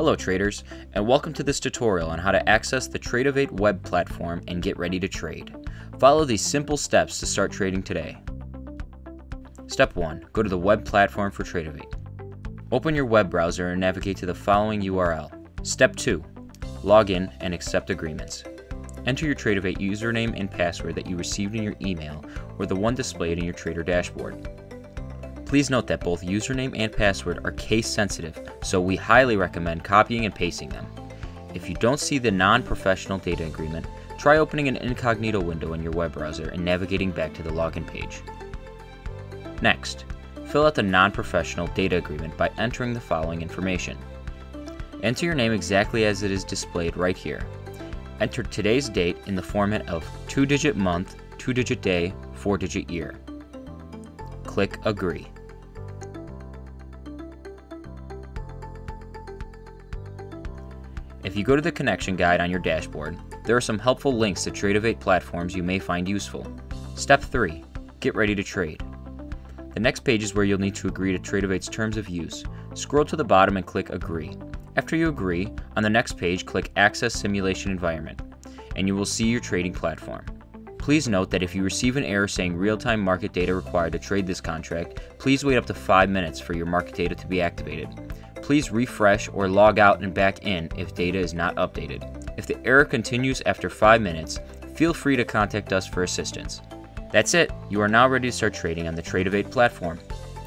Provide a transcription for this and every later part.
Hello traders, and welcome to this tutorial on how to access the Tradovate web platform and get ready to trade. Follow these simple steps to start trading today. Step 1. Go to the web platform for Tradovate. Open your web browser and navigate to the following URL. Step 2. Log in and accept agreements. Enter your Tradovate username and password that you received in your email or the one displayed in your trader dashboard. Please note that both username and password are case sensitive, so we highly recommend copying and pasting them. If you don't see the non-professional data agreement, try opening an incognito window in your web browser and navigating back to the login page. Next, fill out the non-professional data agreement by entering the following information. Enter your name exactly as it is displayed right here. Enter today's date in the format of 2-digit month, 2-digit day, 4-digit year. Click Agree. If you go to the connection guide on your dashboard, there are some helpful links to Tradovate platforms you may find useful. Step 3. Get ready to trade. The next page is where you'll need to agree to Tradovate's terms of use. Scroll to the bottom and click Agree. After you agree, on the next page click Access Simulation Environment, and you will see your trading platform. Please note that if you receive an error saying real-time market data required to trade this contract, please wait up to 5 minutes for your market data to be activated please refresh or log out and back in if data is not updated. If the error continues after 5 minutes, feel free to contact us for assistance. That's it, you are now ready to start trading on the Tradovate platform.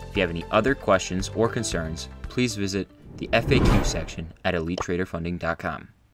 If you have any other questions or concerns, please visit the FAQ section at EliteTraderFunding.com.